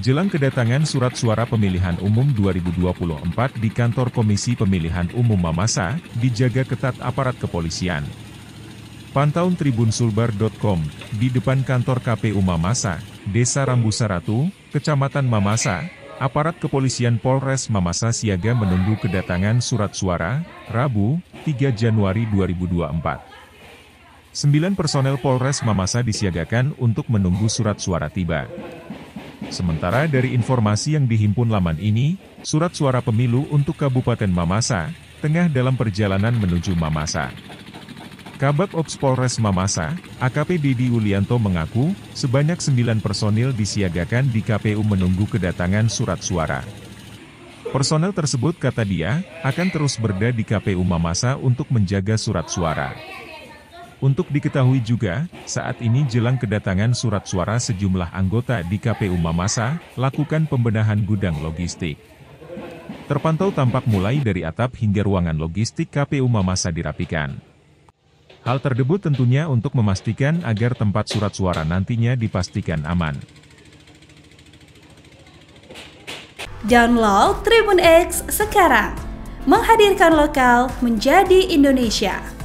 jelang kedatangan surat suara pemilihan umum 2024 di kantor Komisi Pemilihan Umum Mamasa, dijaga ketat aparat kepolisian. Pantauan tribunsulbar.com, di depan kantor KPU Mamasa, Desa Rambusa Ratu, Kecamatan Mamasa, aparat kepolisian Polres Mamasa siaga menunggu kedatangan surat suara, Rabu, 3 Januari 2024. Sembilan personel Polres Mamasa disiagakan untuk menunggu surat suara tiba. Sementara dari informasi yang dihimpun laman ini, surat suara pemilu untuk Kabupaten Mamasa, tengah dalam perjalanan menuju Mamasa. Kabak Ops Polres Mamasa, AKP Didi Ulianto mengaku, sebanyak sembilan personil disiagakan di KPU menunggu kedatangan surat suara. Personel tersebut kata dia, akan terus berada di KPU Mamasa untuk menjaga surat suara. Untuk diketahui juga, saat ini jelang kedatangan surat suara sejumlah anggota di KPU Mamasa, lakukan pembenahan gudang logistik. Terpantau tampak mulai dari atap hingga ruangan logistik KPU Mamasa dirapikan. Hal tersebut tentunya untuk memastikan agar tempat surat suara nantinya dipastikan aman. Download Tribun X sekarang, menghadirkan lokal menjadi Indonesia.